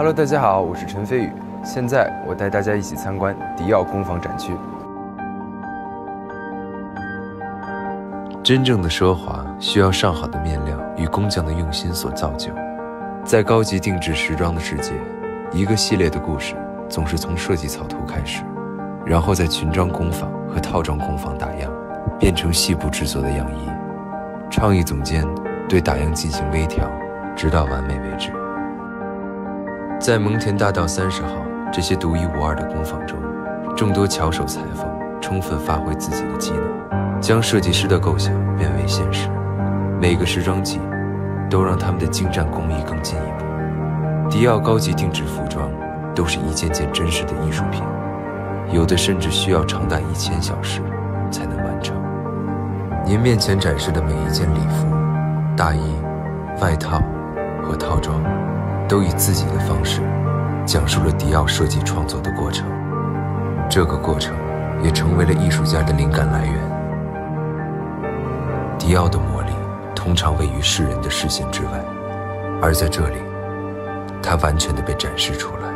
Hello，大家好，我是陈飞宇。现在我带大家一起参观迪奥工坊展区。真正的奢华需要上好的面料与工匠的用心所造就。在高级定制时装的世界，一个系列的故事总是从设计草图开始，然后在裙装工坊和套装工坊打样，变成细部制作的样衣。创意总监对打样进行微调，直到完美为止。在蒙田大道三十号这些独一无二的工坊中，众多巧手裁缝充分发挥自己的技能，将设计师的构想变为现实。每个时装季都让他们的精湛工艺更进一步。迪奥高级定制服装都是一件件真实的艺术品，有的甚至需要长达一千小时才能完成。您面前展示的每一件礼服、大衣、外套和套装。都以自己的方式讲述了迪奥设计创作的过程，这个过程也成为了艺术家的灵感来源。迪奥的魔力通常位于世人的视线之外，而在这里，它完全的被展示出来。